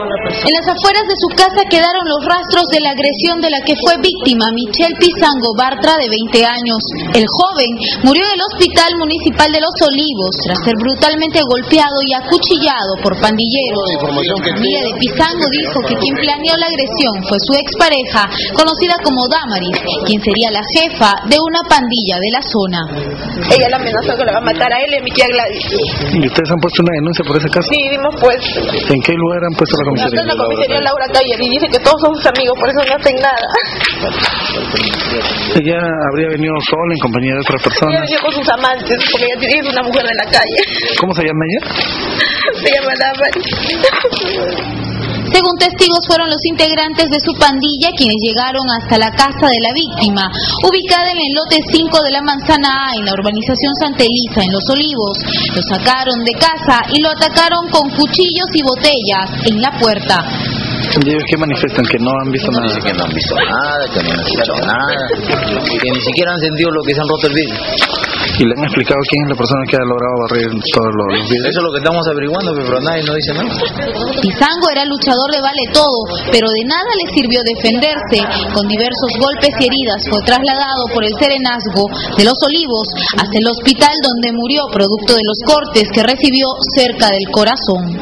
En las afueras de su casa quedaron los rastros de la agresión de la que fue víctima Michelle Pizango Bartra de 20 años. El joven murió en el Hospital Municipal de Los Olivos tras ser brutalmente golpeado y acuchillado por pandilleros. La familia de Pizango dijo que quien planeó la agresión fue su expareja, conocida como Damaris, quien sería la jefa de una pandilla de la zona. Ella la amenazó que le va a matar a él y a mi tía Gladys. ¿Y ustedes han puesto una denuncia por ese caso? Sí, dimos pues ¿En qué lugar han puesto la comisaría? en la comisaría Laura Calle y dice que todos son sus amigos, por eso no hacen nada. Ella habría venido sola en compañía de otras Ella personas. venía con sus amantes, porque ella es una mujer de la calle. ¿Cómo se llama ella? Se llama Damaris. Según testigos, fueron los integrantes de su pandilla quienes llegaron hasta la casa de la víctima, ubicada en el lote 5 de la Manzana A, en la urbanización Santa Elisa, en Los Olivos. Lo sacaron de casa y lo atacaron con cuchillos y botellas en la puerta. ¿Y ellos qué manifiestan? Que no han visto No nada. que no han visto nada, que no han escuchado nada, que ni siquiera han sentido lo que se han roto el vidrio. ¿Y le han explicado quién es la persona que ha logrado barrer todos los, los vidrios? Eso es lo que estamos averiguando, pero nadie nos dice nada. Pizango era luchador de vale todo, pero de nada le sirvió defenderse. Con diversos golpes y heridas fue trasladado por el serenazgo de Los Olivos hasta el hospital donde murió producto de los cortes que recibió cerca del corazón.